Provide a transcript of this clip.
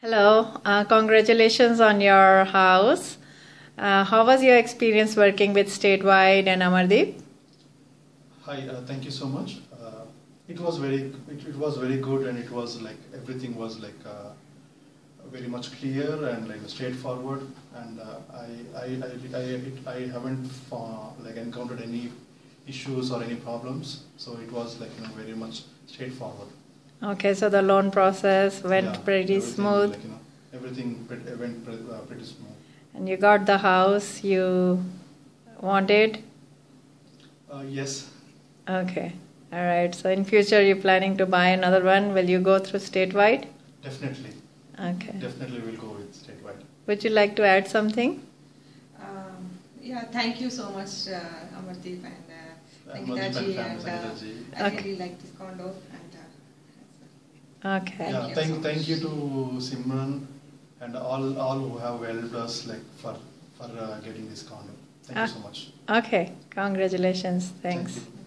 Hello, uh, congratulations on your house. Uh, how was your experience working with Statewide and Amardeep? Hi, uh, thank you so much. Uh, it was very, it, it was very good, and it was like everything was like uh, very much clear and like straightforward. And uh, I, I, I, I, I haven't uh, like encountered any issues or any problems. So it was like you know very much straightforward. Okay, so the loan process went Yeah, pretty everything, smooth, Like, you know, everything pre- went pre- uh, pretty smooth. and you got the house you wanted. Uh, yes, Okay, all right. So in future, you're planning to buy another one? Will you go through Statewide? definitely, Okay. definitely we'll go with statewide. Would you like to add something? Um, yeah, thank you so much, uh, Amardeep and uh, Amardeep and Sangeeta ji, and uh, ji. I Okay. really like this condo. Uh, Okay. yeah, thank thank you to Simran and all all who have helped us like for for uh, getting this condo. Thank Ah. you so much. Okay. Congratulations. Thank Thanks. you.